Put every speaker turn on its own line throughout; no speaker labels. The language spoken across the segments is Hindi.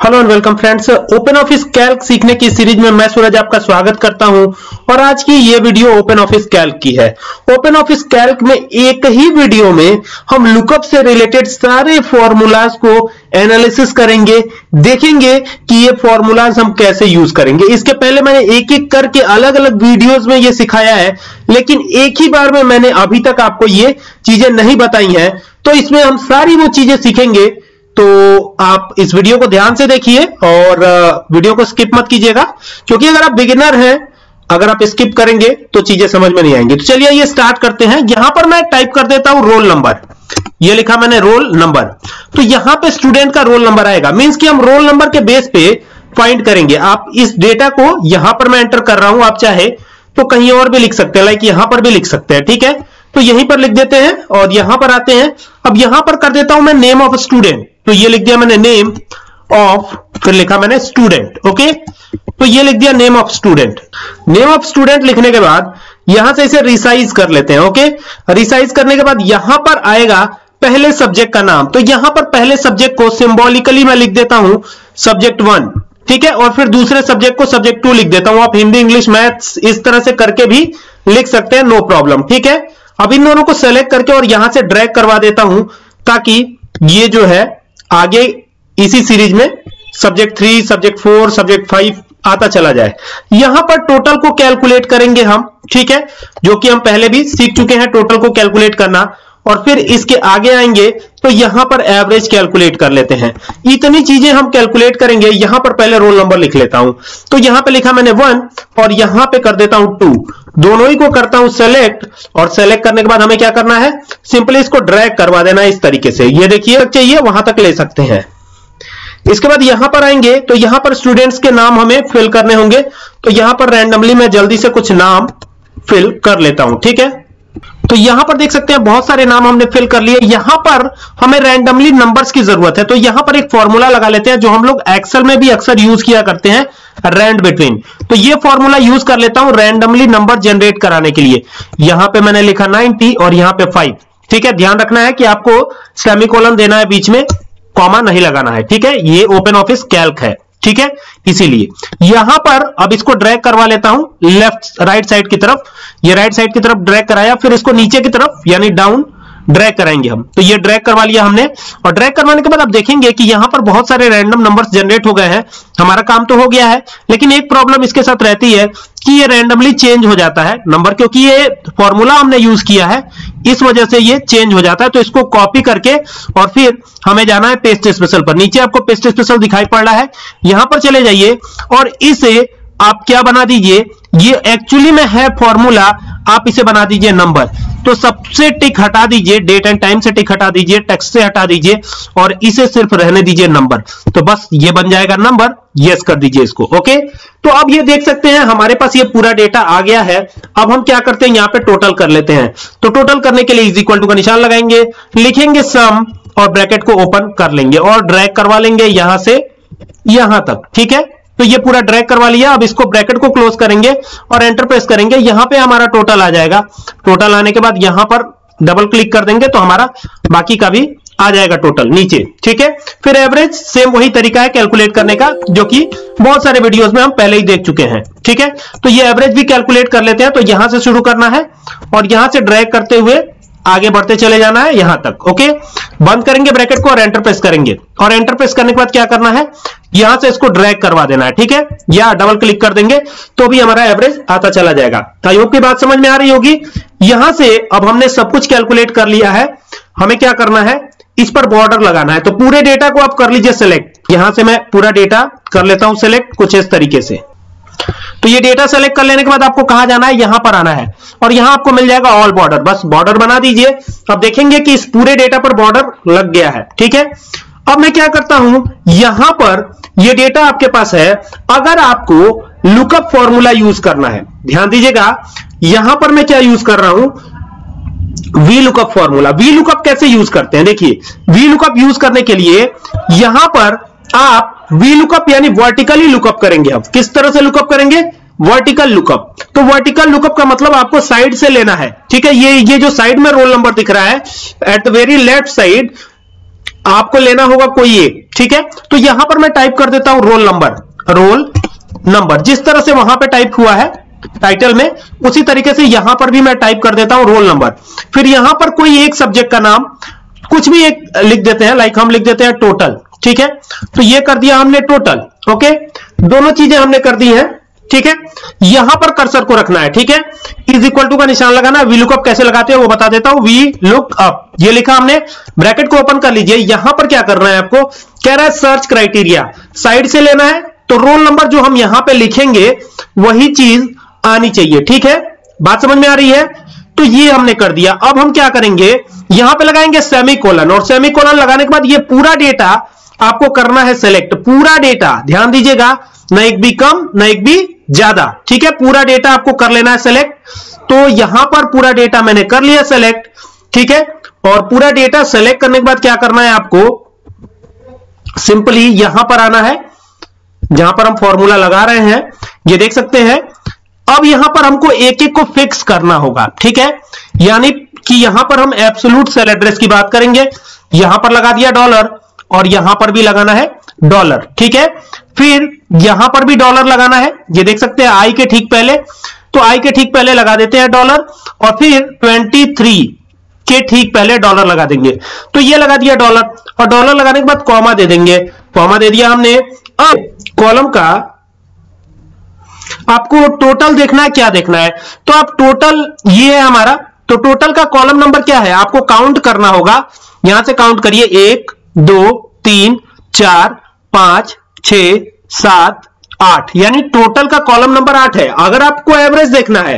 Hello and welcome friends open office calc सीखने की सीरीज़ में मैं सूरज आपका स्वागत करता हूँ। और आज की ये वीडियो ओपन ऑफ़िस कैल्क की है। ओपन ऑफ़िस कैल्क में एक ही वीडियो में हम लुकअप से रिलेटेड सारे फॉर्मूलाज को एनालिसिस करेंगे, देखेंगे कि ये फॉर्मूलाज हम कैसे यूज़ करेंगे। इसके पहले मैंने एक एक करके अलग अलग वीडियोज़ में ये सिखाया है, लेकिन एक ही बार में मैंने अभी तक आपको ये चीज़ें नहीं बताई हैं। तो इसमें हम सारी वो चीज़ें सीखेंगे तो आप इस वीडियो को ध्यान से देखिए और वीडियो को स्किप मत कीजिएगा, क्योंकि अगर आप बिगिनर हैं, अगर आप स्किप करेंगे तो चीज़ें समझ में नहीं आएँगी। तो चलिए ये स्टार्ट करते हैं। यहाँ पर मैं टाइप कर देता हूँ रोल नंबर ये लिखा मैंने रोल नंबर तो यहाँ पे स्टूडेंट का रोल नंबर आएगा। मींस कि हम रोल नंबर के बेस पे फाइंड करेंगे। आप इस डेटा को यहाँ पर मैं एंटर कर रहा हूँ, आप चाहे तो कहीं और भी लिख सकते हैं। लाइक यहाँ पर भी लिख सकते हैं, ठीक है? तो यहीं पर लिख देते हैं और यहाँ पर आते हैं। अब यहाँ पर कर देता हूँ मैं नेम ऑफ़ स्टूडेंट तो ये लिख दिया मैंने नेम ऑफ़ फिर लिखा मैंने स्टूडेंट ओके तो ये लिख दिया name of student name of student लिखने के बाद, यहाँ से इसे रिसाइज कर लेते हैं ओके रिसाइज करने के बाद यहाँ पर आएगा पहले सब्जेक्ट का नाम. तो यहाँ पर पहले सब्जेक्ट को सिंबॉलिकली मैं लिख देता हूँ सब्जेक्ट वन ठीक है? और फिर दूसरे सब्जेक्ट को सब्जेक्ट टू लिख देता हूँ. आप हिंदी, इंग्लिश, मैथ्स इस तरह से करके भी लिख सकते हैं नो प्रॉब्लम ठीक है? अब इन दोनों को सेलेक्ट करके और यहाँ से ड्रैग करवा देता हूँ, ताकि ये जो है आगे इसी सीरीज़ में subject three, subject four, subject five आता चला जाए। यहाँ पर टोटल को कैलकुलेट करेंगे हम, ठीक है? जो कि हम पहले भी सीख चुके हैं, टोटल को कैलकुलेट करना। और फिर इसके आगे आएँगे तो यहाँ पर एवरेज कैलकुलेट कर लेते हैं। इतनी चीज़ें हम कैलकुलेट करेंगे, यहाँ पर पहले रोल नंबर लिख लेता हूँ। तो यहाँ पे लिखा मैंने वन और यहाँ पे कर देता हूँ टू दोनों ही को करता हूँ सेलेक्ट और सेलेक्ट करने के बाद हमें क्या करना है? सिंपली इसको ड्रैग करवा देना इस तरीके से। ये देखिए चाहिए, वहाँ तक ले सकते हैं। इसके बाद यहाँ पर आएँगे तो यहाँ पर स्टूडेंट्स के नाम हमें फिल करने होंगे। तो यहाँ पर रैंडमली मैं जल्दी से कुछ नाम फिल कर लेता हूँ, ठीक है? तो यहाँ पर देख सकते हैं, बहुत सारे नाम हमने फिल कर लिए। यहाँ पर हमें रैंडमली नंबर्स की ज़रूरत है। तो यहाँ पर एक फॉर्मूला लगा लेते हैं, जो हम लोग एक्सेल में भी अक्सर यूज़ किया करते हैं रैंड बिटवीन तो ये फॉर्मूला यूज़ कर लेता हूँ रैंडमली नंबर जनरेट कराने के लिए। यहाँ पे मैंने लिखा 90 और यहाँ पे 5 ठीक है? ध्यान रखना है कि आपको सेमिकोलन देना है बीच में कॉमा नहीं लगाना है। ठीक है? ये ओपन ऑफ़िस कैल्क है। ठीक है? इसीलिए। यहाँ पर अब इसको ड्रैग करवा लेता हूँ लेफ़्ट राइट साइड की तरफ़। ये राइट साइड की तरफ़ ड्रैग कराया, फिर इसको नीचे की तरफ़, यानी डाउन ड्रैग कराएँगे हम। तो ये ड्रैग करवा लिया हमने। और ड्रैग करवाने के बाद आप देखेंगे कि यहाँ पर बहुत सारे रैंडम नंबर्स जनरेट हो गए हैं। हमारा काम तो हो गया है, लेकिन एक प्रॉब्लम इसके साथ रहती है कि ये रैंडमली चेंज हो जाता है नंबर क्योंकि ये फॉर्मूला हमने यूज़ किया है। इस वजह से ये चेंज हो जाता है तो इसको कॉपी करके और फिर हमें जाना है पेस्ट स्पेशल पर। नीचे आपको पेस्ट स्पेशल दिखाई पड़ रहा है। यहाँ पर चले जाइए और इसे आप क्या बना दीजिए? ये एक्चुअली में है फॉर्मूला आप इसे बना दीजिए नंबर तो सबसे टिक हटा दीजिए डेट एंड टाइम से टिक हटा दीजिए टेक्स्ट से हटा दीजिए, और इसे सिर्फ़ रहने दीजिए नंबर तो बस ये बन जाएगा नंबर यस कर दीजिए इसको ओके तो अब ये देख सकते हैं, हमारे पास ये पूरा डेटा आ गया है। अब हम क्या करते हैं, यहाँ पे टोटल कर लेते हैं। तो टोटल करने के लिए इज़ इक्वल टू का निशान लगाएँगे, लिखेंगे सम और ब्रैकेट को ओपन कर लेंगे, और ड्रैग करवा लेंगे यहाँ से यहाँ तक, ठीक है? तो ये पूरा ड्रैग करवा लिया। अब इसको ब्रैकेट को क्लोज करेंगे और एंटर प्रेस करेंगे। यहाँ पे हमारा टोटल आ जाएगा। टोटल आने के बाद यहाँ पर डबल क्लिक कर देंगे तो हमारा बाकी का भी आ जाएगा टोटल नीचे। ठीक है? फिर एवरेज सेम वही तरीका है कैलकुलेट करने का, जो कि बहुत सारे वीडियोस में हम पहले ही देख चुके हैं। ठीक है? तो ये एवरेज भी कैलकुलेट कर लेते हैं। तो यहाँ से शुरू करना है और यहाँ से ड्रैग करते हुए आगे बढ़ते चले जाना है, यहाँ तक, ओके? बंद करेंगे ब्रैकेट को और एंटर प्रेस करेंगे। और एंटर प्रेस करने के बाद क्या करना है? यहाँ से इसको ड्रैग करवा देना है, ठीक है? या डबल क्लिक कर देंगे तो भी हमारा एवरेज आता चला जाएगा। होप की बात समझ में आ रही होगी। यहाँ से अब हमने सब कुछ कैलकुलेट कर लिया है। हमें क्या करना है? इस पर बॉर्डर लगाना है। तो पूरे डेटा को आप कर लीजिए सिलेक्ट यहाँ से मैं पूरा डेटा कर लेता हूँ सिलेक्ट कुछ इस तरीके से। तो ये डेटा सेलेक्ट कर लेने के बाद आपको कहा जाना है? यहाँ पर आना है। और यहाँ आपको मिल जाएगा ऑल बॉर्डर बस बॉर्डर बना दीजिए। अब देखेंगे कि इस पूरे डेटा पर बॉर्डर लग गया है। ठीक है? अब मैं क्या करता हूँ? यहाँ पर ये डेटा आपके पास है। अगर आपको लुकअप फॉर्मूला यूज़ करना है, ध्यान दीजिएगा। यहाँ पर मैं क्या यूज़ कर रहा हूँ? V lookup formula V lookup कैसे यूज़ करते हैं? देखिए वी लुकअप यूज़ करने के लिए यहाँ पर आप वी लुकअप यानी वर्टिकली लुकअप करेंगे आप। किस तरह से लुकअप करेंगे? वर्टिकल लुकअप तो वर्टिकल लुकअप का मतलब आपको साइड से लेना है। ठीक है? ये ये जो साइड में रोल नंबर दिख रहा है at the very left side आपको लेना होगा कोई एक। ठीक है? तो यहाँ पर मैं टाइप कर देता हूँ रोल नंबर रोल नंबर जिस तरह से वहाँ पे टाइप हुआ है टाइटल में, उसी तरीके से यहाँ पर भी मैं टाइप कर देता हूँ रोल नंबर फिर यहाँ पर कोई एक सब्जेक्ट का नाम, कुछ भी एक लिख देते हैं लाइक हम लिख देते हैं टोटल ठीक है? तो ये कर दिया हमने टोटल ओके दोनों चीज़ें हमने कर दी हैं, ठीक है? यहाँ पर कर्सर को रखना है, ठीक है? इज़ इक्वल टू का निशान लगाना वी लुकअप कैसे लगाते हैं वो बता देता हूँ वी लुक अप ये लिखा हमने ब्रैकेट को ओपन कर लीजिए, यहाँ पर क्या करना है आपको? कह रहा है सर्च क्राइटेरिया साइड से लेना है तो रोल नंबर जो हम यहाँ पे लिखेंगे, वही चीज़ आनी चाहिए, ठीक है? बात समझ में आ रही है? तो ये हमने कर दिया। अब हम क्या करेंगे? यहाँ पे लगाएँगे सेमी कोलन और सेमी कोलन लगाने के बाद ये पूरा डेटा आपको करना है सेलेक्ट पूरा डेटा ध्यान दीजिएगा, न एक भी कम, न एक भी ज़्यादा, ठीक है? पूरा डेटा आपको कर लेना है सेलेक्ट तो यहाँ पर पूरा डेटा मैंने कर लिया सेलेक्ट ठीक है? और पूरा डेटा सेलेक्ट करने के बाद क्या करना है आपको? सिंपली यहाँ पर आना है, जहाँ पर हम फॉर्मूला लगा रहे हैं, ये देख सकते हैं। अब यहाँ पर हमको एक एक को फिक्स करना होगा, ठीक है? यानी कि यहाँ पर हम एब्सोलूट सेल एड्रेस की बात करेंगे। यहाँ पर लगा दिया डॉलर और यहाँ पर भी लगाना है डॉलर, ठीक है? फिर यहाँ पर भी डॉलर लगाना है, ये देख सकते हैं आई के ठीक पहले तो आई के ठीक पहले लगा देते हैं डॉलर, और फिर 23 के ठीक पहले डॉलर लगा देंगे। तो ये लगा दिया डॉलर, और डॉलर लगाने के बाद कॉमा दे देंगे। कॉमा दे दिया हमने। अब कॉलम का आपको टोटल देखना है, क्या देखना है? तो आप टोटल, ये है हमारा तो टोटल का कॉलम नंबर क्या है? आपको काउंट करना होगा। यहाँ से काउंट करिए एक दो, तीन, चार, पाँच छ सात, आठ। यानी टोटल का कॉलम नंबर आठ है। अगर आपको एवरेज देखना है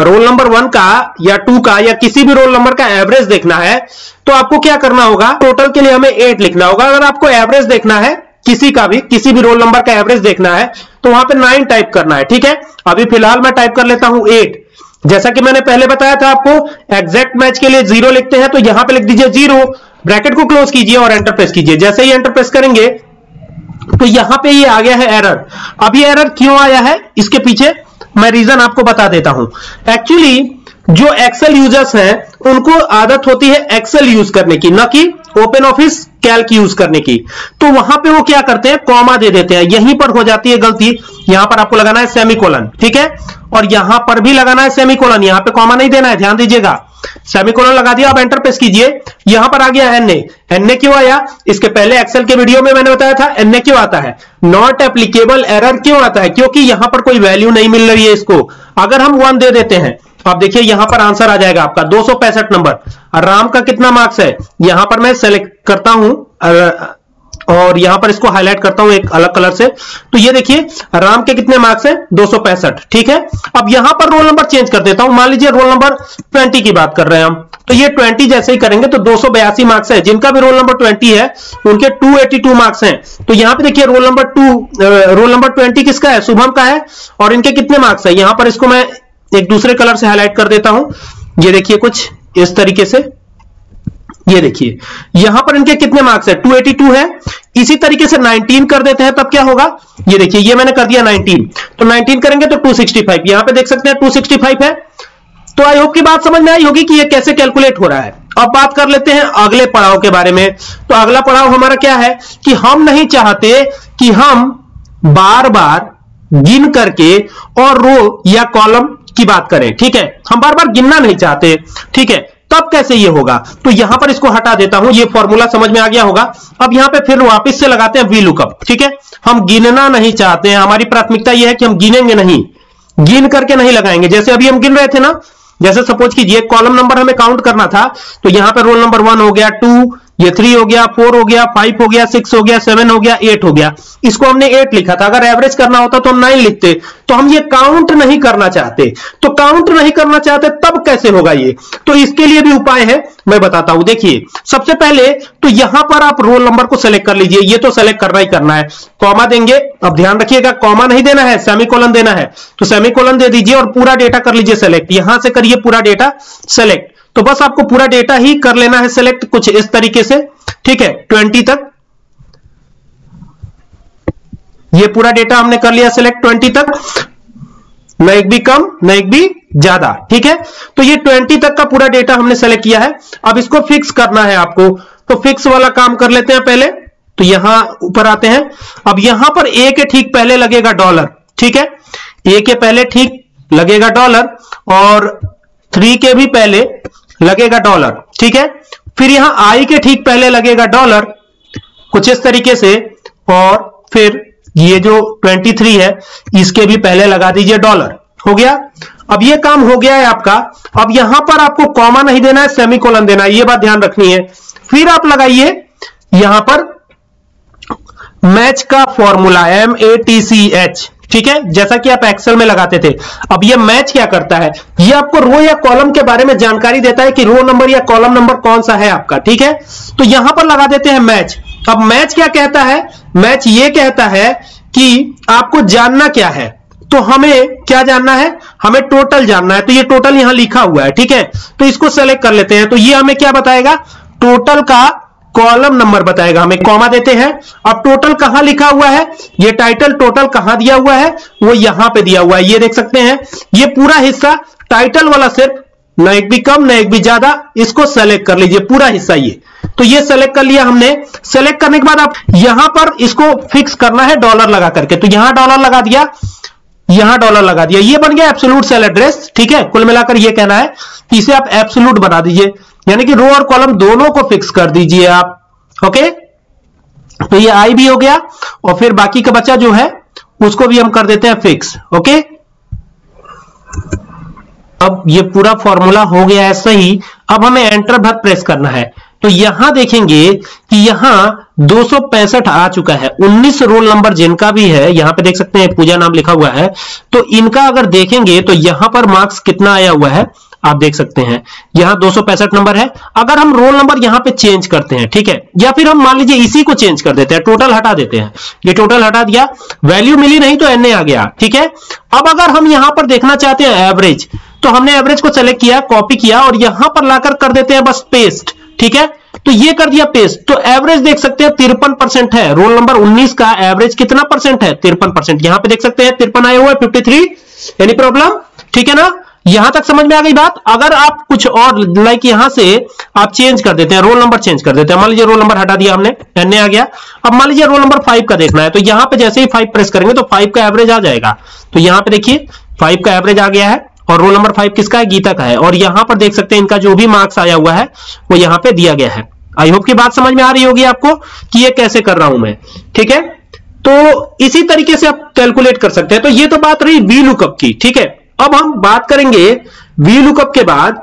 रोल नंबर वन का या टू का या किसी भी रोल नंबर का एवरेज देखना है तो आपको क्या करना होगा? टोटल के लिए हमें एट लिखना होगा। अगर आपको एवरेज देखना है, किसी का भी, किसी भी रोल नंबर का एवरेज देखना है तो वहाँ पे नाइन टाइप करना है, ठीक है? अभी फ़िलहाल मैं टाइप कर लेता हूँ एट जैसा कि मैंने पहले बताया था आपको एग्जैक्ट मैच के लिए ज़ीरो लिखते हैं तो यहाँ पे लिख दीजिए ज़ीरो ब्रैकेट को क्लोज कीजिए और एंटर प्रेस कीजिए। जैसे ही एंटर प्रेस करेंगे तो यहाँ पे ये आ गया है एरर। अब ये एरर क्यों आया है? इसके पीछे मैं रीजन आपको बता देता हूँ। एक्चुअली जो एक्सेल यूज़र्स हैं, उनको आदत होती है एक्सेल यूज़ करने की, न कि ओपन ऑफ़िस कैल्क यूज़ करने की। तो वहाँ पे वो क्या करते हैं? कॉमा दे देते हैं। यहीं पर हो जाती है गलती। यहाँ पर आपको लगाना है सेमीकोलन ठीक है? और यहाँ पर भी लगाना है सेमीकोलन यहाँ पे कॉमा नहीं देना है, ध्यान दीजिएगा। सेमीकोलन लगा दिया, आप एंटर प्रेस कीजिए। यहाँ पर आ गया एनए एनए क्यों आया? इसके पहले एक्सेल के वीडियो में मैंने बताया था एनए क्यों आता है? नॉट एप्लीकेबल एरर क्यों आता है? क्योंकि यहाँ पर कोई वैल्यू नहीं मिल रही है इसको। अगर हम वन दे देते हैं, आप देखिए यहाँ पर आंसर आ जाएगा आपका, दो सौ पैंसठ नंबर राम का कितना मार्क्स है? यहाँ पर मैं सेलेक्ट करता हूँ और यहाँ पर इसको हाईलाइट करता हूँ एक अलग कलर से। तो ये देखिए, राम के कितने मार्क्स हैं? दो सौ पैंसठ, ठीक है? अब यहाँ पर रोल नंबर चेंज कर देता हूँ। मान लीजिए रोल नंबर 20 की बात कर रहे हैं हम। तो ये 20 जैसे ही करेंगे तो दो सौ बयासी मार्क्स है। जिनका भी रोल नंबर 20 है, उनके 282 मार्क्स हैं। तो यहाँ पे देखिए roll number two roll number 20 किसका है? शुभम का है। और इनके कितने मार्क्स है? यहाँ पर इसको मैं एक दूसरे कलर से हाईलाइट कर देता हूँ। ये देखिए कुछ इस तरीके से। ये देखिए, यहाँ पर इनके कितने मार्क्स है? 282 है। इसी तरीके से 19 कर देते हैं, तब क्या होगा? ये देखिए, ये मैंने कर दिया 19 तो 19 करेंगे तो 265 यहाँ पे देख सकते हैं 265 है। तो आई होप की बात समझ में आई होगी कि ये कैसे कैलकुलेट हो रहा है। अब बात कर लेते हैं अगले पड़ाव के बारे में। तो अगला पड़ाव हमारा क्या है? कि हम नहीं चाहते कि हम बार बार गिन करके और रो या कॉलम की बात करें, ठीक है? हम बार बार गिनना नहीं चाहते, ठीक है? तब कैसे ये होगा? तो यहाँ पर इसको हटा देता हूँ, ये फॉर्मूला समझ में आ गया होगा। अब यहाँ पे फिर वापस से लगाते हैं वी लुकअप ठीक है? हम गिनना नहीं चाहते हैं। हमारी प्राथमिकता यह है कि हम गिनेंगे नहीं। गिन करके नहीं लगाएँगे। जैसे अभी हम गिन रहे थे ना, जैसे सपोज़ कीजिए कॉलम नंबर हमें काउंट करना था तो यहाँ पर रोल नंबर वन हो गया टू ये थ्री हो गया फोर हो गया फाइव हो गया सिक्स हो गया सेवन हो गया एट हो गया। इसको हमने एट लिखा था। अगर एवरेज करना होता तो हम नाइन लिखते। तो हम ये काउंट नहीं करना चाहते। तो काउंट नहीं करना चाहते, तब कैसे होगा ये? तो इसके लिए भी उपाय है, मैं बताता हूँ। देखिए, सबसे पहले तो यहाँ पर आप रोल नंबर को सेलेक्ट कर लीजिए। ये तो सेलेक्ट करना ही करना है। कॉमा देंगे, अब ध्यान रखिएगा कॉमा नहीं देना है सेमिकोलन देना है। तो सेमिकोलन दे दीजिए और पूरा डेटा कर लीजिए सेलेक्ट यहाँ से करिए पूरा डेटा सेलेक्ट तो बस आपको पूरा डेटा ही कर लेना है सिलेक्ट कुछ इस तरीके से। ठीक है ट्वेंटी तक। ये पूरा डेटा हमने कर लिया सिलेक्ट ट्वेंटी तक। न एक भी कम, न एक भी ज़्यादा। ठीक है? तो ये ट्वेंटी तक का पूरा डेटा हमने सेलेक्ट किया है। अब इसको फिक्स करना है आपको। तो फिक्स वाला काम कर लेते हैं पहले। तो यहाँ ऊपर आते हैं। अब यहाँ पर ए के ठीक पहले लगेगा डॉलर ठीक है? ए के पहले ठीक लगेगा डॉलर और थ्री के भी पहले लगेगा डॉलर, ठीक है? फिर यहाँ आई के ठीक पहले लगेगा डॉलर, कुछ इस तरीके से, और फिर ये जो 23 है, इसके भी पहले लगा दीजिए डॉलर। हो गया? अब ये काम हो गया है आपका। अब यहाँ पर आपको कॉमा नहीं देना है सेमी सेमीकोलन देना है, ये बात ध्यान रखनी है। फिर आप लगाइए, यहाँ पर मैच का formula M A T C H ठीक है? जैसा कि आप एक्सेल में लगाते थे। अब ये मैच क्या करता है? ये आपको रो या कॉलम के बारे में जानकारी देता है कि रो नंबर या कॉलम नंबर कौन सा है आपका, ठीक है? तो यहाँ पर लगा देते हैं मैच अब मैच क्या कहता है? मैच ये कहता है कि आपको जानना क्या है? तो हमें क्या जानना है? हमें टोटल जानना है। तो ये टोटल यहाँ लिखा हुआ है, ठीक है? तो इसको सेलेक्ट कर लेते हैं। तो ये हमें क्या बताएगा? टोटल का कॉलम नंबर बताएगा, हमें कॉमा देते हैं। अब टोटल कहाँ लिखा हुआ है? ये टाइटल टोटल कहाँ दिया हुआ है? वो यहाँ पे दिया हुआ है। ये देख सकते हैं, ये पूरा हिस्सा टाइटल वाला सिर्फ़ न एक भी कम, न एक भी ज़्यादा, इसको सेलेक्ट कर लीजिए, पूरा हिस्सा ये। तो ये सेलेक्ट कर लिया हमने। सेलेक्ट करने के बाद आप यहाँ पर इसको फिक्स करना है डॉलर लगा करके। तो यहाँ डॉलर लगा दिया, यहाँ डॉलर लगा दिया। ये बन गया एब्सोल्यूट सेल एड्रेस ठीक है? कुल मिलाकर ये कहना है इसे आप एब्सोल्यूट बना दीजिए। यानी कि रो और कॉलम दोनों को फिक्स कर दीजिए आप ओके तो ये आई भी हो गया, और फिर बाकी का बच्चा जो है, उसको भी हम कर देते हैं फिक्स ओके अब ये पूरा फॉर्मूला हो गया है सही, अब हमें एंटर भर प्रेस करना है। तो यहाँ देखेंगे कि यहाँ दो सौ पैंसठ आ चुका है 19 रोल नंबर जिनका भी है, यहाँ पे देख सकते हैं पूजा नाम लिखा हुआ है तो इनका अगर देखेंगे तो यहाँ पर मार्क्स कितना आया हुआ है? आप देख सकते हैं। यहाँ दो सौ पैंसठ नंबर है। अगर हम रोल नंबर यहाँ पे चेंज करते हैं, ठीक है, या फिर हम मान लीजिए इसी को चेंज कर देते हैं, टोटल हटा देते हैं। ये टोटल हटा दिया, वैल्यू मिली नहीं तो एनए आ गया, ठीक है। अब अगर हम यहाँ पर देखना चाहते हैं एवरेज तो हमने एवरेज को सेलेक्ट किया कॉपी किया और यहाँ पर लाकर कर देते हैं बस पेस्ट ठीक है। तो ये कर दिया पेस्ट तो एवरेज देख सकते हैं तिरपन परसेंट है। रोल नंबर 19 का एवरेज कितना परसेंट है? तिरपन परसेंट। यहाँ पे देख सकते हैं, तिरपन आया हुआ है फिफ्टी थ्री एनी प्रॉब्लम ठीक है ना? यहाँ तक समझ में आ गई बात? अगर आप कुछ और लाइक यहाँ से आप चेंज कर देते हैं रोल नंबर चेंज कर देते हैं। मान लीजिए रोल नंबर हटा दिया हमने एनए आ गया। अब मान लीजिए रोल नंबर फाइव का देखना है तो यहाँ पे जैसे ही फाइव प्रेस करेंगे तो फाइव का एवरेज आ जाएगा। तो यहाँ पे देखिए फाइव का एवरेज आ गया है, और रोल नंबर फाइव किसका है? गीता का है। और यहाँ पर देख सकते हैं, इनका जो भी मार्क्स आया हुआ है, वो यहाँ पे दिया गया है। आई होप की बात समझ में आ रही होगी आपको कि ये कैसे कर रहा हूँ मैं। ठीक है? तो इसी तरीके से आप कैलकुलेट कर सकते हैं। तो ये तो बात रही वी लुकअप की, ठीक है? अब हम बात करेंगे वी लुकअप के बाद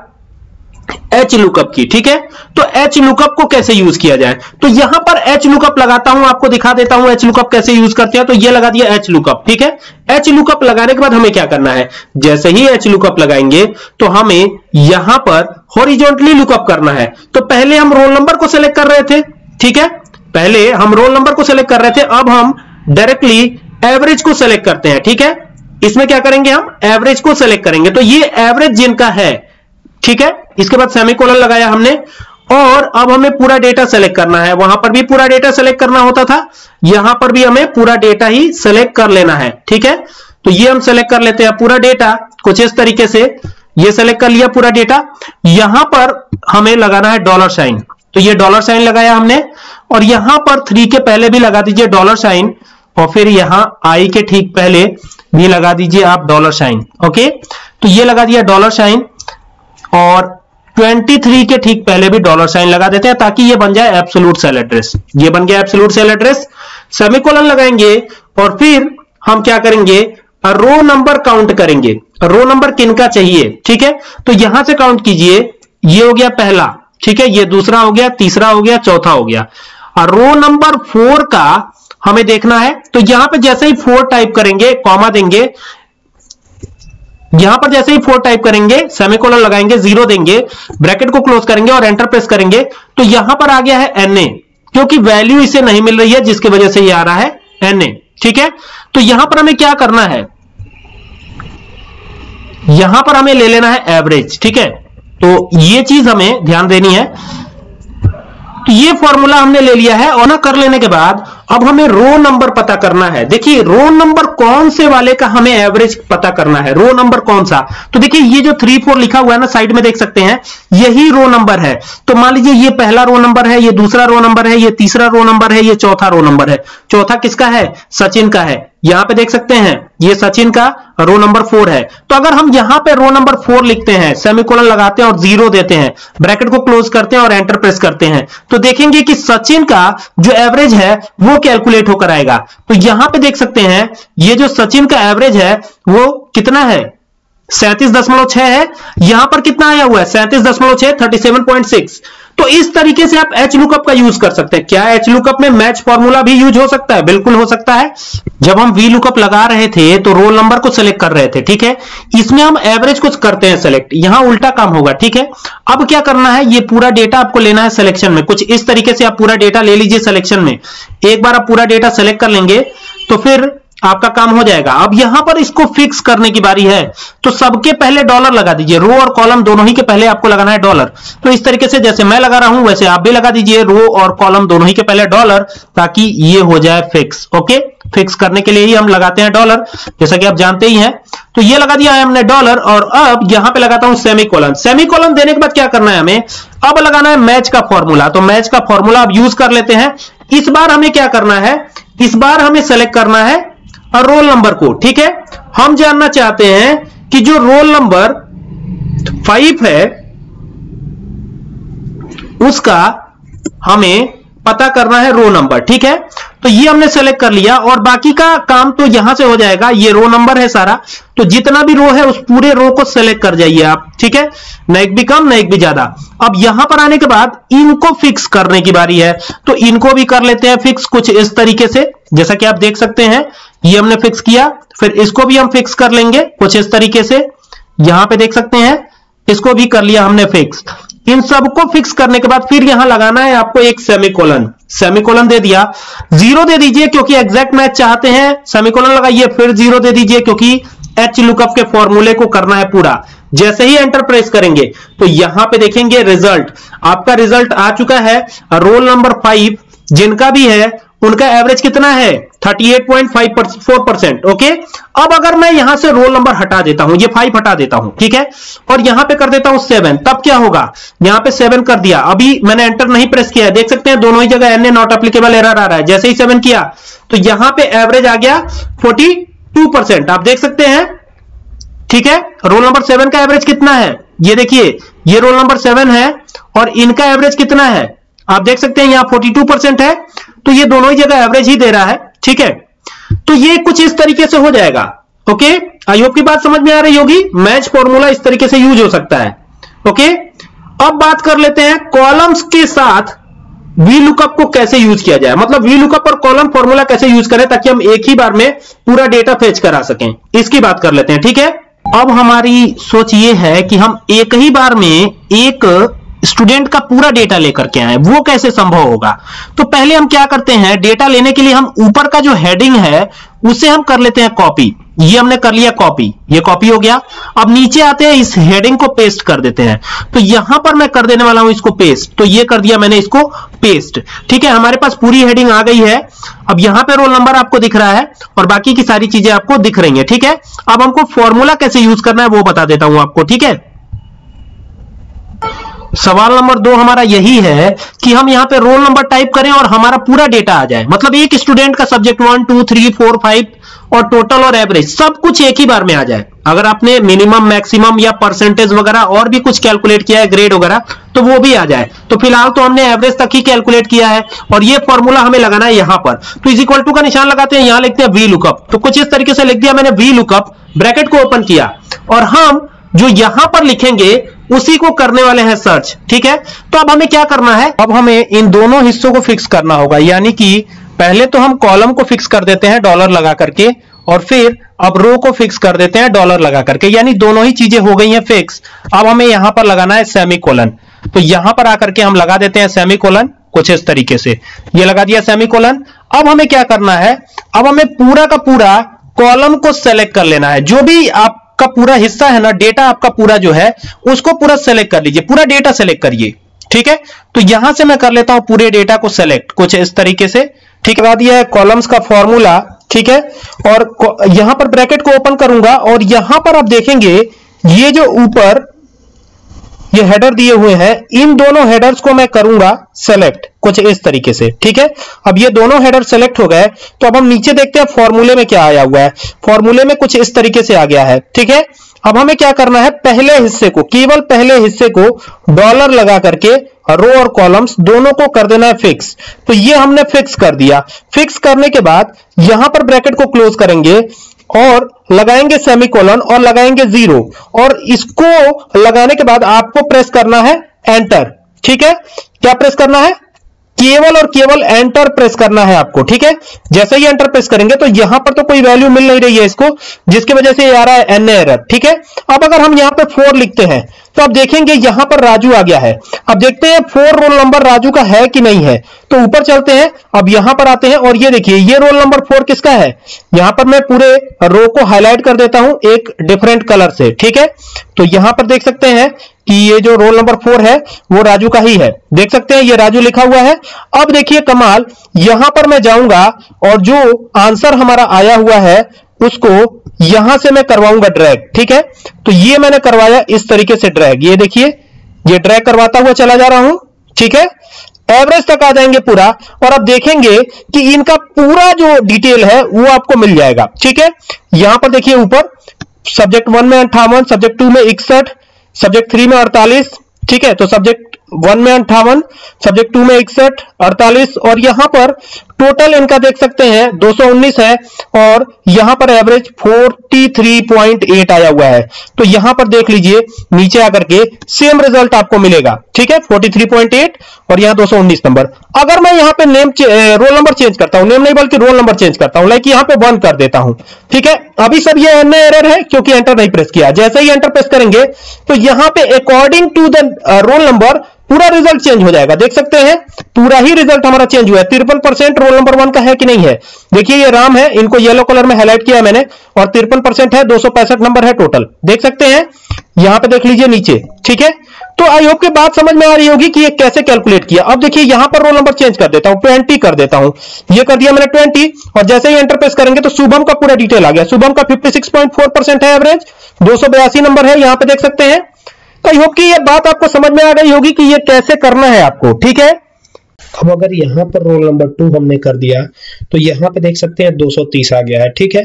एच लुकअप की, ठीक है? तो एच लुकअप को कैसे यूज़ किया जाए? तो यहाँ पर एच लुकअप लगाता हूँ, आपको दिखा देता हूँ एच लुकअप कैसे यूज़ करते हैं। तो ये लगा दिया एच लुकअप ठीक है? एच लुकअप लगाने के बाद हमें क्या करना है? जैसे ही एच लुकअप लगाएँगे तो हमें यहाँ पर हॉरिजॉन्टली लुकअप करना है। तो पहले हम रोल नंबर को सिलेक्ट कर रहे थे, ठीक है? पहले हम रोल नंबर को सिलेक्ट कर रहे थे, अब हम डायरेक्टली एवरेज को सिलेक्ट करते हैं, ठीक है? इसमें क्या करेंगे हम? एवरेज को सिलेक्ट करेंगे। तो ये एवरेज जिनका है, ठीक है? इसके बाद सेमीकोलन लगाया हमने। और अब हमें पूरा डेटा सेलेक्ट करना है। वहाँ पर भी पूरा डेटा सेलेक्ट करना होता था। यहाँ पर भी हमें पूरा डेटा ही सेलेक्ट कर लेना है, ठीक है? तो ये हम सेलेक्ट कर लेते हैं पूरा डेटा कुछ इस तरीके से ये सेलेक्ट कर लिया पूरा डेटा यहाँ पर हमें लगाना है डॉलर साइन तो ये डॉलर साइन लगाया हमने। और यहाँ पर थ्री के पहले भी लगा दीजिए डॉलर साइन और फिर यहाँ आई के ठीक पहले भी लगा दीजिए आप डॉलर साइन ओके तो ये लगा दिया डॉलर साइन और 23 के ठीक पहले भी डॉलर साइन लगा देते हैं ताकि ये बन जाए एब्सोलूट सेल एड्रेस ये बन गया एब्सोलूट सेल एड्रेस सेमीकोलन लगाएँगे और फिर हम क्या करेंगे? रो नंबर काउंट करेंगे। रो नंबर किनका चाहिए? ठीक है? तो यहाँ से काउंट कीजिए। ये हो गया पहला, ठीक है? ये दूसरा हो गया, तीसरा हो गया, चौथा हो गया। और रो नंबर फोर का हमें देखना है। तो यहाँ पर जैसे ही फोर टाइप करेंगे कॉमा देंगे। यहाँ पर जैसे ही फोर टाइप करेंगे सेमिकोलर लगाएँगे ज़ीरो देंगे ब्रैकेट को क्लोज करेंगे और एंटर प्रेस करेंगे। तो यहाँ पर आ गया है एनए क्योंकि वैल्यू इसे नहीं मिल रही है, जिसकी वजह से ये आ रहा है एनए ठीक है? तो यहाँ पर हमें क्या करना है? यहाँ पर हमें ले लेना है एवरेज ठीक है? तो ये चीज़ हमें ध्यान देनी है। तो ये फॉर्मूला हमने ले लिया है और ना कर लेने के बाद अब हमें रो नंबर पता करना है। देखिए रो नंबर कौन से वाले का हमें एवरेज पता करना है? रो नंबर कौन सा? तो देखिए, ये जो थ्री फोर लिखा हुआ है ना साइड में देख सकते हैं, यही रो नंबर है। तो मान लीजिए, ये पहला रो नंबर है, ये दूसरा रो नंबर है, ये तीसरा रो नंबर है, ये चौथा रो नंबर है। चौथा किसका है? सचिन का है। यहाँ पे देख सकते हैं, ये सचिन का रो नंबर फोर है। तो अगर हम यहाँ पे रो नंबर फोर लिखते हैं सेमिकोलन लगाते हैं और ज़ीरो देते हैं ब्रैकेट को क्लोज करते हैं और एंटर प्रेस करते हैं तो देखेंगे कि सचिन का जो एवरेज है, वो कैलकुलेट होकर आएगा। तो यहाँ पे देख सकते हैं, ये जो सचिन का एवरेज है, वो कितना है? सैंतीस दशमलव छह है। यहाँ पर कितना आया हुआ है? सैंतीस दशमलव छह थर्टी सेवन पॉइंट सिक्स तो इस तरीके से आप एच लुकअप का यूज़ कर सकते हैं। क्या एच लुकअप में मैच फॉर्मूला भी यूज़ हो सकता है? बिल्कुल हो सकता है। जब हम वी लुकअप लगा रहे थे तो रोल नंबर को सिलेक्ट कर रहे थे, ठीक है? इसमें हम एवरेज कुछ करते हैं सेलेक्ट यहाँ उल्टा काम होगा, ठीक है? अब क्या करना है? ये पूरा डेटा आपको लेना है सिलेक्शन में। कुछ इस तरीके से आप पूरा डेटा ले लीजिए सिलेक्शन में। एक बार आप पूरा डेटा सेलेक्ट कर लेंगे तो फिर आपका काम हो जाएगा। अब यहाँ पर इसको फिक्स करने की बारी है। तो सबके पहले डॉलर लगा दीजिए। रो और कॉलम दोनों ही के पहले आपको लगाना है डॉलर तो इस तरीके से जैसे मैं लगा रहा हूँ, वैसे आप भी लगा दीजिए। रो और कॉलम दोनों ही के पहले डॉलर ताकि ये हो जाए फिक्स ओके फिक्स करने के लिए ही हम लगाते हैं डॉलर जैसा कि आप जानते ही हैं। तो ये लगा दिया है हमने डॉलर और अब यहाँ पे लगाता हूँ सेमी कॉलन सेमी कॉलन देने के बाद क्या करना है हमें? अब लगाना है मैच का फॉर्मूला तो मैच का फॉर्मूला अब यूज़ कर लेते हैं। इस बार हमें क्या करना है? इस बार हमें सेलेक्ट करना है और रोल नंबर को, ठीक है? हम जानना चाहते हैं कि जो रोल नंबर फाइव है, उसका हमें पता करना है रो नंबर ठीक है? तो ये हमने सेलेक्ट कर लिया और बाकी का काम तो यहाँ से हो जाएगा। ये रो नंबर है सारा। तो जितना भी रो है, उस पूरे रो को सेलेक्ट कर जाइए आप, ठीक है? न एक भी कम न एक भी ज़्यादा। अब यहाँ पर आने के बाद इनको फिक्स करने की बारी है। तो इनको भी कर लेते हैं फिक्स कुछ इस तरीके से। जैसा कि आप देख सकते हैं ये हमने फिक्स किया, फिर इसको भी हम फिक्स कर लेंगे कुछ इस तरीके से। यहाँ पे देख सकते हैं, इसको भी कर लिया हमने फिक्स इन सबको फिक्स करने के बाद फिर यहाँ लगाना है आपको एक सेमिकोलन सेमिकोलन दे दिया। ज़ीरो दे दीजिए क्योंकि एग्जैक्ट मैच चाहते हैं। सेमिकोलन लगाइए, फिर ज़ीरो दे दीजिए क्योंकि एच लुकअप के फॉर्मूले को करना है पूरा। जैसे ही एंटर प्रेस करेंगे तो यहाँ पे देखेंगे रिज़ल्ट आपका रिज़ल्ट आ चुका है रोल नंबर फाइव जिनका भी है उनका एवरेज कितना है? 38.54 परसेंट ओके अब अगर मैं यहाँ से रोल नंबर हटा देता हूँ, ये फाइव हटा देता हूँ, ठीक है? और यहाँ पे कर देता हूँ सेवन तब क्या होगा? यहाँ पे सेवन कर दिया। अभी मैंने एंटर नहीं प्रेस किया। देख सकते हैं, दोनों ही जगह N A not applicable error आ रहा है। जैसे ही सेवन किया तो यहाँ पे एवरेज आ गया फोर्टी आप देख सकते हैं, ठीक है? रोल नंबर सेवन का एवरेज कितना है? ये देखिए, ये रोल नंबर सेवन है, और इनका एवरेज कितना है? आप देख सकते हैं, यहाँ 42 परसेंट है तो ये दोनों ही जगह एवरेज ही दे रहा है, ठीक है? तो ये कुछ इस तरीके से हो जाएगा, ओके? आई होप की बात समझ में आ रही होगी? मैच फॉर्मूला इस तरीके से यूज़ हो सकता है, ओके? अब बात कर लेते हैं कॉलम्स के साथ वी लुकअप को कैसे यूज़ किया जाए। मतलब वी लुकअप और कॉलम फॉर्मूला कैसे यूज़ करें ताकि हम एक ही बार में पूरा डेटा फेच करा सकें। इसकी बात कर लेते हैं, ठीक है? अब हमारी सोच ये है कि हम एक ही बार में एक स्टूडेंट का पूरा डेटा लेकर के आए, वो कैसे संभव होगा? तो पहले हम क्या करते हैं, डेटा लेने के लिए हम ऊपर का जो हेडिंग है, उसे हम कर लेते हैं कॉपी। ये हमने कर लिया कॉपी। ये कॉपी हो गया। अब नीचे आते हैं, इस हेडिंग को पेस्ट कर देते हैं। तो यहाँ पर मैं कर देने वाला हूँ इसको पेस्ट। तो ये कर दिया मैंने इसको पेस्ट। ठीक है, हमारे पास पूरी हेडिंग आ गई है। अब यहाँ पे रोल नंबर आपको दिख रहा है और बाकी की सारी चीज़ें आपको दिख रही है। ठीक है, अब हमको फॉर्मूला कैसे यूज़ करना है वो बता देता हूँ आपको। ठीक है? सवाल नंबर दो हमारा यही है कि हम यहाँ पे रोल नंबर टाइप करें और हमारा पूरा डेटा आ जाए। मतलब एक स्टूडेंट का subject one two three four five और टोटल और एवरेज सब कुछ एक ही बार में आ जाए। अगर आपने मिनिमम मैक्सिमम या परसेंटेज वगैरह और भी कुछ कैलकुलेट किया है ग्रेड वगैरह तो वो भी आ जाए। तो फ़िलहाल तो हमने एवरेज तक ही कैलकुलेट किया है और ये फॉर्मूला हमें लगाना है यहाँ पर। तो इज़ इक्वल टू का निशान लगाते हैं, यहाँ लिखते हैं वी लुकअप तो कुछ इस तरीके से लिख दिया मैंने वी लुकअप ब्रैकेट को ओपन किया। और हम जो यहाँ पर लिखेंगे उसी को करने वाले हैं सर्च ठीक है? तो अब हमें क्या करना है? अब हमें इन दोनों हिस्सों को फिक्स करना होगा, यानी कि पहले तो हम कॉलम को फिक्स कर देते हैं डॉलर लगा करके, और फिर अब रो को फिक्स कर देते हैं डॉलर लगा करके, यानी दोनों ही चीज़ें हो गई हैं फिक्स अब हमें यहाँ पर लगाना है सेमी कोलन तो यहाँ पर आकर के हम लगा देते हैं सेमी कोलन कुछ इस तरीके से। ये लगा दिया सेमी कोलन अब हमें क्या करना है? अब हमें पूरा का पूरा कॉलम को सेलेक्ट कर लेना है। जो भी आप का पूरा हिस्सा है ना डेटा आपका पूरा जो है, उसको पूरा सेलेक्ट कर लीजिए, पूरा डेटा सेलेक्ट करिए, ठीक है? तो यहाँ से मैं कर लेता हूँ पूरे डेटा को सेलेक्ट कुछ इस तरीके से, ठीक है? बाद है कॉलम्स का फॉर्मूला ठीक है? और यहाँ पर ब्रैकेट को ओपन करूँगा, और यहाँ पर आप देखेंगे, ये जो ऊपर ये हेडर दिए हुए हैं। इन दोनों हेडर्स को मैं करूँगा सेलेक्ट कुछ इस तरीके से, ठीक है? अब ये दोनों हेडर सेलेक्ट हो गए तो अब हम नीचे देखते हैं फॉर्मूले में क्या आया हुआ है। फॉर्मूले में कुछ इस तरीके से आ गया है, ठीक है? अब हमें क्या करना है? पहले हिस्से को, केवल पहले हिस्से को डॉलर लगा करके रो और कॉलम्स दोनों को कर देना है फिक्स तो ये हमने फिक्स कर दिया। फिक्स करने के बाद यहाँ पर ब्रैकेट को क्लोज करेंगे। और लगाएँगे सेमीकोलन और लगाएँगे ज़ीरो। और इसको लगाने के बाद आपको प्रेस करना है एंटर। ठीक है? क्या प्रेस करना है? केवल और केवल एंटर प्रेस करना है आपको, ठीक है? जैसे ही एंटर प्रेस करेंगे तो यहाँ पर तो कोई वैल्यू मिल नहीं रही है इसको, जिसकी वजह से ये आ रहा है एन एरर, ठीक है? अब अगर हम यहाँ पे फोर लिखते हैं तो अब देखेंगे यहाँ पर राजू आ गया है। अब देखते हैं फोर रोल नंबर राजू का है कि नहीं है। तो ऊपर चलते हैं, अब यहाँ पर आते हैं और ये देखिए, ये रोल नंबर फोर किसका है? यहाँ पर मैं पूरे रो को हाईलाइट कर देता हूँ एक डिफरेंट कलर से, ठीक है? तो यहाँ पर देख सकते हैं कि ये जो रोल नंबर फोर है, वो राजू का ही है। देख सकते हैं, ये राजू लिखा हुआ है। अब देखिए कमाल, यहाँ पर मैं जाऊँगा और जो आंसर हमारा आया हुआ है, उसको यहाँ से मैं करवाऊँगा ड्रैग ठीक है? तो ये मैंने करवाया इस तरीके से ड्रैग ये देखिए, ये ड्रैग करवाता हुआ चला जा रहा हूँ, ठीक है? एवरेज तक आ जाएँगे पूरा, और अब देखेंगे कि इनका पूरा जो डिटेल है, वो आपको मिल जाएगा, ठीक है? यहाँ पर देखिए ऊपर सब्जेक्ट वन में अंठावन सब्जेक्ट टू में इकसठ सब्जेक्ट थ्री में अड़तालीस ठीक है? तो सब्जेक्ट वन में अंठावन सब्जेक्ट टू में इकसठ, अड़तालीस, और यहाँ पर टोटल इनका देख सकते हैं 219 है, और यहाँ पर एवरेज 43.8 आया हुआ है। तो यहाँ पर देख लीजिए, नीचे आकर के सेम रिज़ल्ट आपको मिलेगा। ठीक है? 43.8 और यहाँ 219 नंबर अगर मैं यहाँ पे नेम रोल नंबर चेंज करता हूँ नेम नहीं बल्कि रोल नंबर चेंज करता हूँ लाइक यहाँ पे वन कर देता हूँ। ठीक है? अभी सब ये एन एरर है, क्योंकि एंटर नहीं प्रेस किया। जैसे ही एंटर प्रेस करेंगे तो यहाँ पे according to the roll number पूरा रिज़ल्ट चेंज हो जाएगा। देख सकते हैं, पूरा ही रिज़ल्ट हमारा चेंज हुआ है। तिरपन परसेंट रोल नंबर वन का है कि नहीं है? देखिए, ये राम है, इनको येलो कलर में हाईलाइट किया मैंने, और तिरपन परसेंट है, दो नंबर है टोटल देख सकते हैं, यहाँ पे देख लीजिए नीचे, ठीक है? तो आई होप की बात समझ में आ रही होगी कि ये कैसे कैलकुलेट किया। अब देखिए, यहाँ पर रोल नंबर चेंज कर देता हूँ ट्वेंटी कर देता हूँ। ये कर दिया मैंने ट्वेंटी और जैसे ही एंटर प्रेस करेंगे तो शुभम का पूरा डिटेल आ गया। शुभम का 56.4 परसेंट है एवरेज दो सौ बयासी नंबर है, यहाँ पे देख सकते हैं। आई होप कि ये बात आपको समझ में आ गई होगी कि ये कैसे करना है आपको, ठीक है? अब अगर यहाँ पर रोल नंबर टू हमने कर दिया तो यहाँ पे देख सकते हैं 230 आ गया है, ठीक है?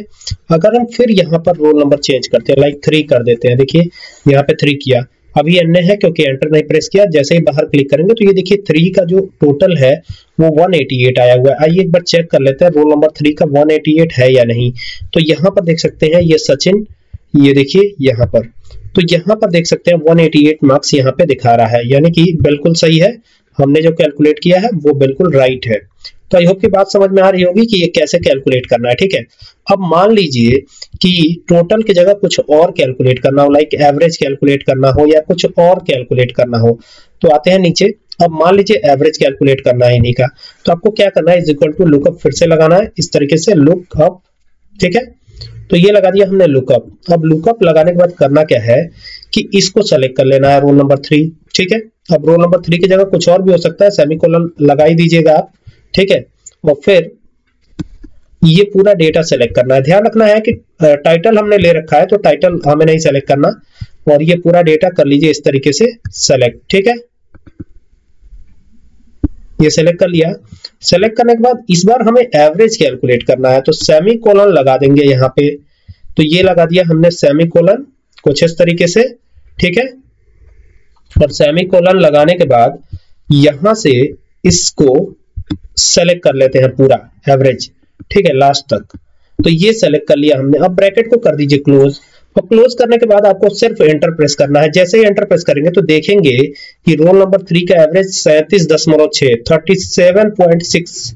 अगर हम फिर यहाँ पर रोल नंबर चेंज करते हैं लाइक थ्री कर देते हैं, देखिए, यहाँ पे थ्री किया। अभी अन्य है क्योंकि एंटर नहीं प्रेस किया, जैसे ही बाहर क्लिक करेंगे तो ये देखिए थ्री का जो टोटल है, वो 188 आया हुआ है। आइए एक बार चेक कर लेते हैं रोल नंबर थ्री का 188 है या नहीं। तो यहाँ पर देख सकते हैं, ये सचिन, ये देखिए, यहाँ पर। तो यहाँ पर देख सकते हैं 188 मार्क्स यहाँ पे दिखा रहा है। यानी कि बिल्कुल सही है। हमने जो कैलकुलेट किया है, वो बिल्कुल राइट है। तो आई होप की बात समझ में आ रही होगी कि ये कैसे कैलकुलेट करना है, ठीक है? अब मान लीजिए कि टोटल की जगह कुछ और कैलकुलेट करना हो लाइक एवरेज कैलकुलेट करना हो या कुछ और कैलकुलेट करना हो। तो आते हैं नीचे। अब मान लीजिए एवरेज कैलकुलेट करना है इन्हीं का। तो आपको क्या करना है? इज़ इक्वल टू लुकअप फिर से लगाना है। इस तरीके से लुक अप ठीक है? तो ये लगा दिया हमने लुकअप अब लुकअप लगाने के बाद करना क्या है कि इसको सेलेक्ट कर लेना है रोल नंबर थ्री ठीक है? अब रोल नंबर थ्री की जगह कुछ और भी हो सकता है सेमीकोलन लगा ही दीजिएगा आप, ठीक है? और फिर ये पूरा डेटा सेलेक्ट करना है। ध्यान रखना है कि टाइटल हमने ले रखा है तो टाइटल हमें नहीं सेलेक्ट करना, और ये पूरा डेटा कर लीजिए इस तरीके से सेलेक्ट ठीक है? ये सेलेक्ट कर लिया। सेलेक्ट करने के बाद इस बार हमें एवरेज कैलकुलेट करना है तो सेमी कोलन लगा देंगे यहाँ पे। तो ये लगा दिया हमने सेमी कोलन कुछ इस तरीके से, ठीक है? और सेमी कोलन लगाने के बाद यहाँ से इसको सेलेक्ट कर लेते हैं पूरा एवरेज ठीक है लास्ट तक। तो ये सेलेक्ट कर लिया हमने। अब ब्रैकेट को कर दीजिए क्लोज और क्लोज करने के बाद आपको सिर्फ़ एंटर प्रेस करना है। जैसे ही एंटर प्रेस करेंगे तो देखेंगे कि रोल नंबर थ्री का एवरेज सैंतीस दशमलव छह थर्टी सेवन पॉइंट सिक्स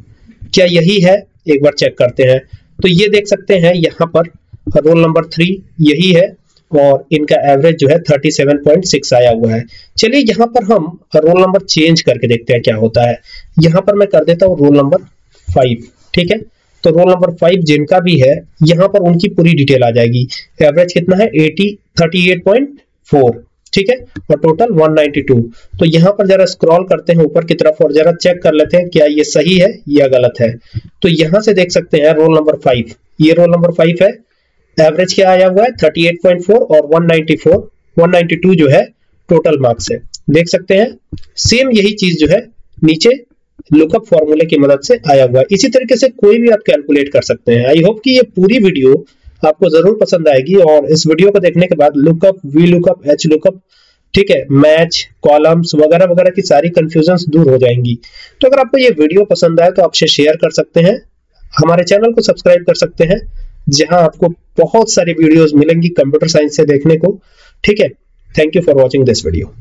क्या यही है? एक बार चेक करते हैं। तो ये देख सकते हैं, यहाँ पर रोल नंबर थ्री यही है और इनका एवरेज जो है 37.6 आया हुआ है। चलिए यहाँ पर हम रोल नंबर चेंज करके देखते हैं क्या होता है। यहाँ पर मैं कर देता हूँ रोल नंबर फाइव ठीक है? तो रोल नंबर फाइव जिनका भी है, यहाँ पर उनकी पूरी डिटेल आ जाएगी। एवरेज कितना है? Eighty thirty eight point four ठीक है? और टोटल 192 तो यहाँ पर जरा स्क्रॉल करते हैं ऊपर की तरफ़ और जरा चेक कर लेते हैं क्या ये सही है, या गलत है। तो यहाँ से देख सकते हैं रोल नंबर फाइव ये रोल नंबर फाइव है। एवरेज क्या आया हुआ है? 38.4 और 194 192 जो है टोटल मार्क्स है। देख सकते हैं? सेम यही चीज़ जो है, नीचे लुकअप फॉर्मूले की मदद से आया हुआ इसी तरीके से कोई भी आप कैलकुलेट कर सकते हैं। आई होप कि ये पूरी वीडियो आपको ज़रूर पसंद आएगी और इस वीडियो को देखने के बाद lookup V lookup H lookup ठीक है मैच कॉलम्स वगैरह वगैरह की सारी कंफ्यूजन दूर हो जाएँगी। तो अगर आपको ये वीडियो पसंद आए तो आपसे शेयर कर सकते हैं। हमारे चैनल को सब्सक्राइब कर सकते हैं, जहाँ आपको बहुत सारी वीडियोस मिलेंगी कंप्यूटर साइंस से देखने को। ठीक है thank you for watching this video